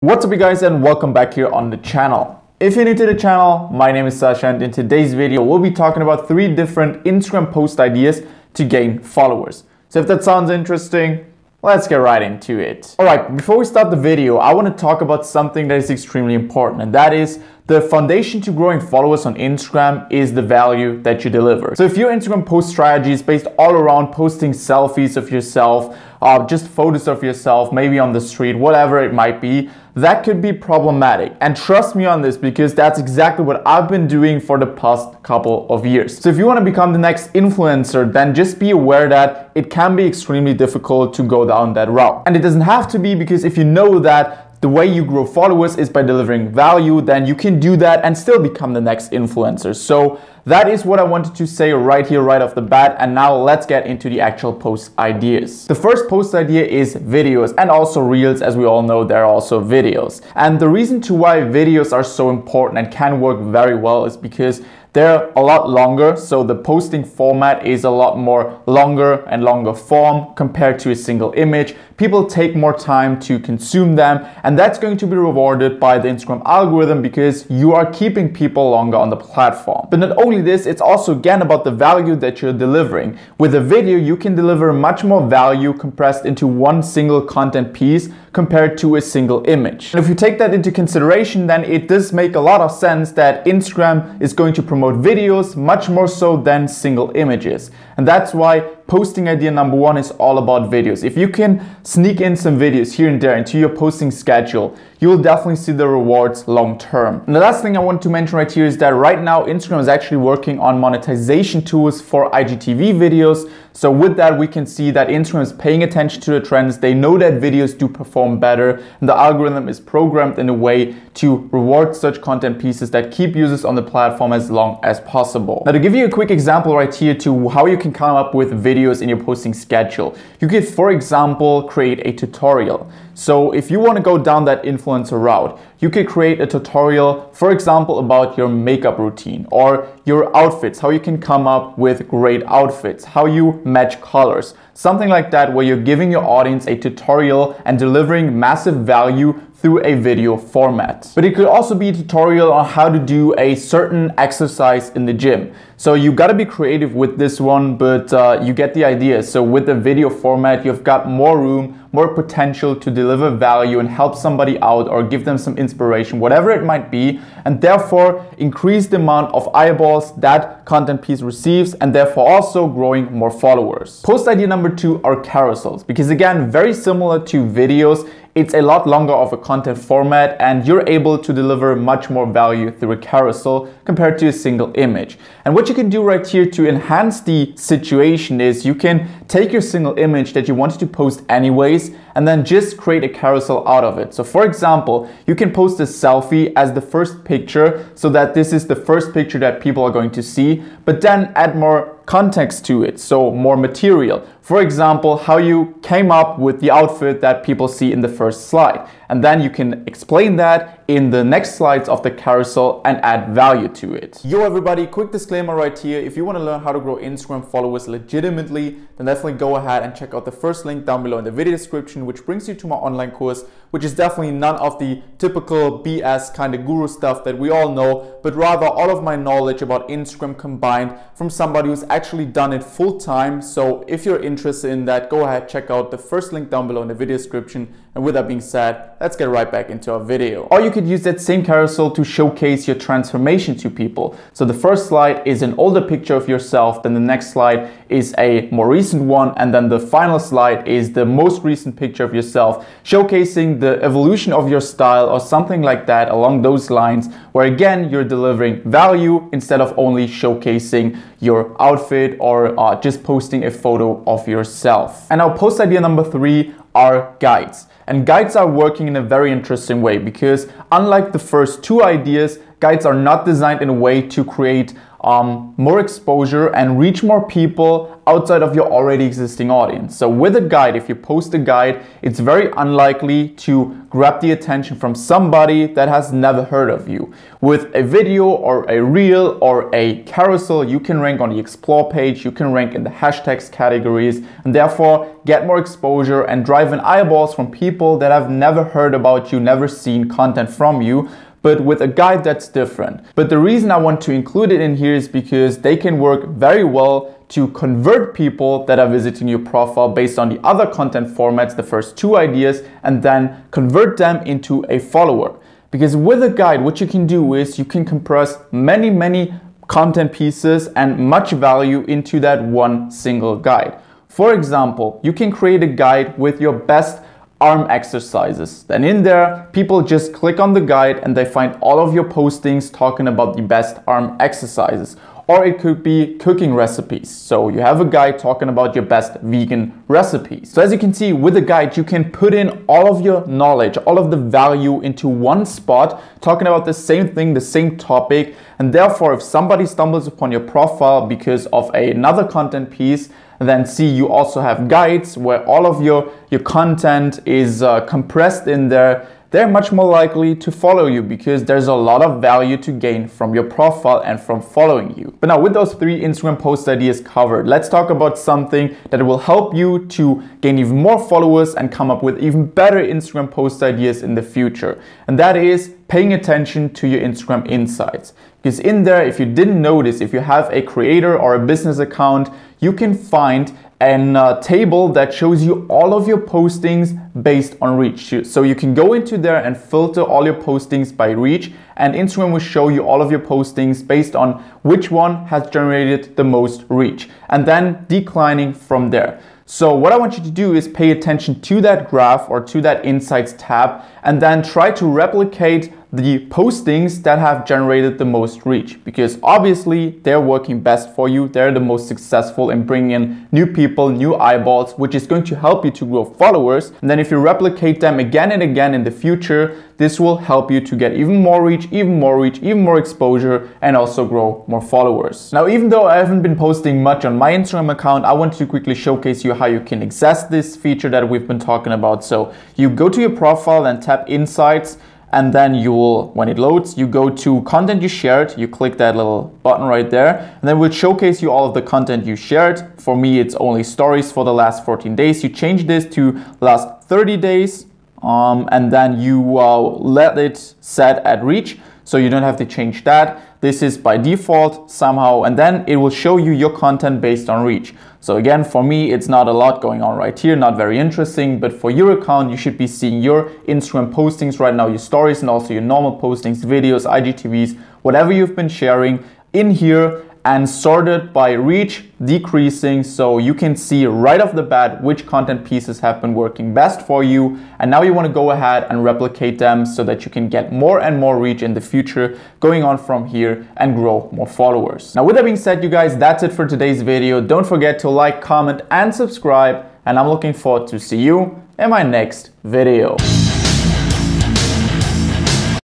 What's up you guys and welcome back here on the channel. If you're new to the channel, my name is Sasha and in today's video we'll be talking about three different Instagram post ideas to gain followers. So if that sounds interesting, let's get right into it. Alright, before we start the video, I want to talk about something that is extremely important and that is the foundation to growing followers on Instagram is the value that you deliver. So if your Instagram post strategy is based all around posting selfies of yourself, uh, just photos of yourself, maybe on the street, whatever it might be, that could be problematic. And trust me on this because that's exactly what I've been doing for the past couple of years. So if you want to become the next influencer, then just be aware that it can be extremely difficult to go down that route. And it doesn't have to be because if you know that the way you grow followers is by delivering value, then you can do that and still become the next influencer. So that is what I wanted to say right here, right off the bat. And now let's get into the actual post ideas. The first post idea is videos and also reels. As we all know, there are also videos. And the reason to why videos are so important and can work very well is because they're a lot longer, so the posting format is a lot more longer and longer form compared to a single image. People take more time to consume them, and that's going to be rewarded by the Instagram algorithm because you are keeping people longer on the platform. But not only this, it's also again about the value that you're delivering. With a video, you can deliver much more value compressed into one single content piece compared to a single image. And if you take that into consideration, then it does make a lot of sense that Instagram is going to promote videos much more so than single images. And that's why posting idea number one is all about videos. If you can sneak in some videos here and there into your posting schedule, you will definitely see the rewards long term. And the last thing I want to mention right here is that right now Instagram is actually working on monetization tools for IGTV videos. So with that, we can see that Instagram is paying attention to the trends. They know that videos do perform better and the algorithm is programmed in a way to reward such content pieces that keep users on the platform as long as possible. Now to give you a quick example right here to how you can come up with videos in your posting schedule, you could, for example, create a tutorial. So if you want to go down that influencer route, you could create a tutorial, for example, about your makeup routine or your outfits, how you can come up with great outfits, how you match colors, something like that where you're giving your audience a tutorial and delivering massive value through a video format. But it could also be a tutorial on how to do a certain exercise in the gym. So you gotta be creative with this one, but uh, you get the idea. So with the video format, you've got more room, more potential to deliver value and help somebody out or give them some inspiration, whatever it might be, and therefore increase the amount of eyeballs that content piece receives and therefore also growing more followers. Post idea number two are carousels, because again, very similar to videos, it's a lot longer of a content format and you're able to deliver much more value through a carousel compared to a single image. And what you can do right here to enhance the situation is you can take your single image that you wanted to post anyways and then just create a carousel out of it. So for example, you can post a selfie as the first picture so that this is the first picture that people are going to see, but then add more context to it, so more material. For example, how you came up with the outfit that people see in the first slide. And then you can explain that in the next slides of the carousel and add value to it. Yo everybody, quick disclaimer right here. If you want to learn how to grow Instagram followers legitimately, then definitely go ahead and check out the first link down below in the video description, which brings you to my online course, which is definitely none of the typical BS kind of guru stuff that we all know, but rather all of my knowledge about Instagram combined from somebody who's actually done it full time. So if you're interested in that, go ahead, check out the first link down below in the video description. And with that being said, let's get right back into our video. Or you could use that same carousel to showcase your transformation to people. So the first slide is an older picture of yourself, then the next slide is a more recent one, and then the final slide is the most recent picture of yourself, showcasing the evolution of your style or something like that along those lines, where again, you're delivering value instead of only showcasing your outfit or uh, just posting a photo of yourself. And now post idea number three are guides. And guides are working in a very interesting way because unlike the first two ideas, guides are not designed in a way to create um, more exposure and reach more people outside of your already existing audience. So with a guide, if you post a guide, it's very unlikely to grab the attention from somebody that has never heard of you. With a video or a reel or a carousel, you can rank on the explore page, you can rank in the hashtags categories, and therefore get more exposure and drive in eyeballs from people that have never heard about you, never seen content from you, but with a guide that's different. But the reason I want to include it in here is because they can work very well to convert people that are visiting your profile based on the other content formats, the first two ideas, and then convert them into a follower. Because with a guide, what you can do is you can compress many, many content pieces and much value into that one single guide. For example, you can create a guide with your best arm exercises. Then in there, people just click on the guide and they find all of your postings talking about the best arm exercises. Or it could be cooking recipes. So you have a guide talking about your best vegan recipes. So as you can see with the guide, you can put in all of your knowledge, all of the value into one spot, talking about the same thing, the same topic. And therefore, if somebody stumbles upon your profile because of another content piece, then see you also have guides where all of your, your content is uh, compressed in there they're much more likely to follow you because there's a lot of value to gain from your profile and from following you. But now with those three Instagram post ideas covered, let's talk about something that will help you to gain even more followers and come up with even better Instagram post ideas in the future. And that is paying attention to your Instagram insights. Because in there, if you didn't notice, if you have a creator or a business account, you can find a uh, table that shows you all of your postings based on reach. So you can go into there and filter all your postings by reach and Instagram will show you all of your postings based on which one has generated the most reach and then declining from there. So what I want you to do is pay attention to that graph or to that insights tab and then try to replicate the postings that have generated the most reach because obviously they're working best for you. They're the most successful in bringing in new people, new eyeballs, which is going to help you to grow followers. And then if you replicate them again and again in the future, this will help you to get even more reach, even more reach, even more exposure, and also grow more followers. Now, even though I haven't been posting much on my Instagram account, I want to quickly showcase you how you can access this feature that we've been talking about. So you go to your profile and tap insights and then you will, when it loads, you go to content you shared, you click that little button right there, and then we'll showcase you all of the content you shared. For me, it's only stories for the last 14 days. You change this to last 30 days, um, and then you uh, let it set at reach, so you don't have to change that. This is by default somehow, and then it will show you your content based on reach. So again, for me, it's not a lot going on right here, not very interesting, but for your account, you should be seeing your Instagram postings right now, your stories and also your normal postings, videos, IGTVs, whatever you've been sharing in here and sorted by reach decreasing so you can see right off the bat which content pieces have been working best for you and now you want to go ahead and replicate them so that you can get more and more reach in the future going on from here and grow more followers. Now with that being said you guys that's it for today's video. Don't forget to like, comment and subscribe and I'm looking forward to see you in my next video.